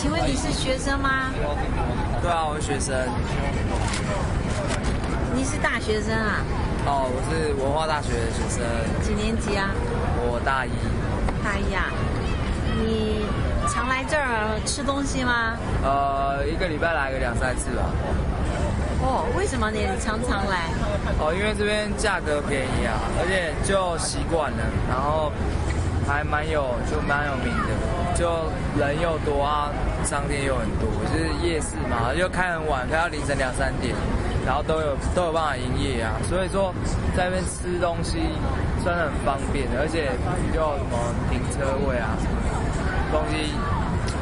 请问你是学生吗？对啊，我是学生。你是大学生啊？哦，我是文化大学的学生。几年级啊？我大一。大一啊？你常来这儿吃东西吗？呃，一个礼拜来个两三次吧。哦，为什么你常常来？哦，因为这边价格便宜啊，而且就习惯了，然后还蛮有，就蛮有名的，就人又多啊，商店又很多，就是夜市嘛，就开很晚，开到凌晨两三点，然后都有都有办法营业啊，所以说在那边吃东西算是很方便的，而且就什么停车位啊，东西。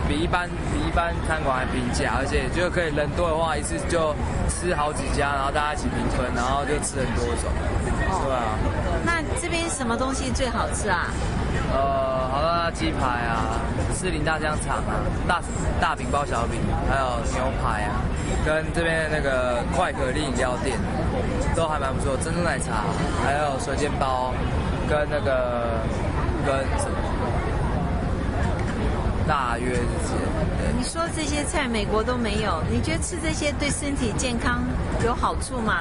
比一般比一般餐馆还平价，而且就可以人多的话，一次就吃好几家，然后大家一起平分，然后就吃很多种。对啊。那这边什么东西最好吃啊？呃，好多鸡排啊，士林大香肠啊，大大饼包小饼，还有牛排啊，跟这边那个快可丽饮料店都还蛮不错，珍珠奶茶，还有水煎包，跟那个跟什么？大约是这样。你说这些菜美国都没有，你觉得吃这些对身体健康有好处吗？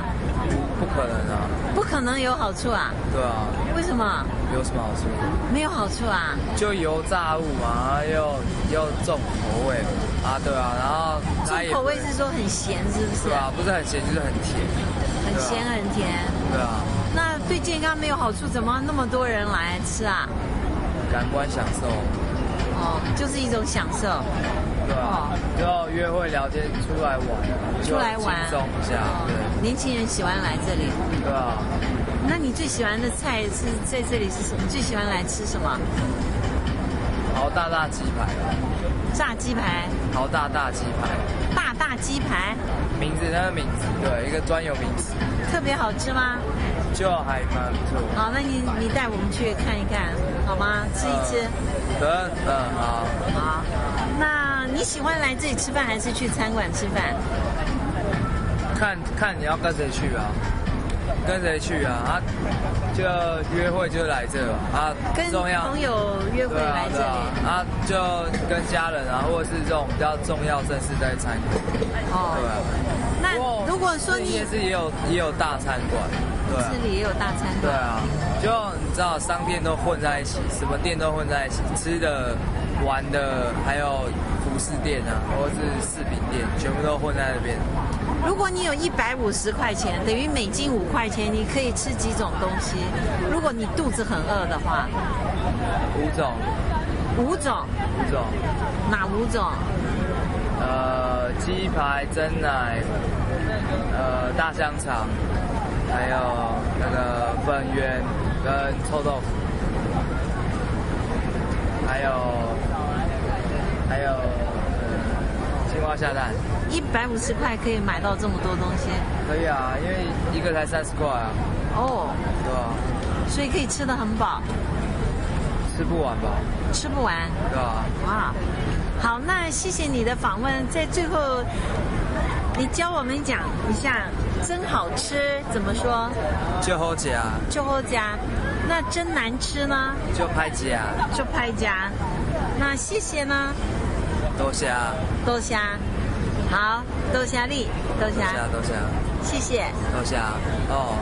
不可能啊！不可能有好处啊！对啊。为什么？有什么好处？没有好处啊！就油炸物嘛，又又重口味啊，对啊，然后重口味是说很咸，是不是？对啊，不是很咸，就是很甜。很咸很甜。对啊。那对健康没有好处，怎么那么多人来吃啊？感官享受。哦，就是一种享受，对啊，就约会聊天，出来玩，出来玩，轻松一下，对。年轻人喜欢来这里，对啊。那你最喜欢的菜是在这里是什么？最喜欢来吃什么？豪大大鸡排，炸鸡排，豪大大鸡排，大大鸡排，名字那个名字，对，一个专有名词。特别好吃吗？就还蛮不错。好，那你你带我们去看一看，好吗？吃一吃。得，嗯，好。好，那你喜欢来这里吃饭，还是去餐馆吃饭？看看你要跟谁去啊？跟谁去啊？啊，就约会就来这啊。跟朋友约会来这里啊？就跟家人啊，或者是这种比较重要正式在餐馆。哦。对啊。那如果说你也是也有也有大餐馆，对这里也有大餐馆。对啊。就你知道，商店都混在一起，什么店都混在一起，吃的、玩的，还有服饰店啊，或者是饰品店，全部都混在那边。如果你有一百五十块钱，等于每斤五块钱，你可以吃几种东西？如果你肚子很饿的话，五种。五种。五种。哪五种？呃，鸡排、蒸奶，呃，大香肠。还有那个粉圆跟臭豆腐，还有还有下蛋，一百五十块可以买到这么多东西？可以啊，因为一个才三十块啊。哦，对啊，所以可以吃的很饱，吃不完吧？吃不完，对啊。哇，好，那谢谢你的访问，在最后你教我们讲一下。真好吃，怎么说？就好夹，就好夹。那真难吃呢？就拍夹，就拍夹。那谢谢呢？多虾，多虾。好，多虾粒，多谢，多虾，谢谢。多谢，哦。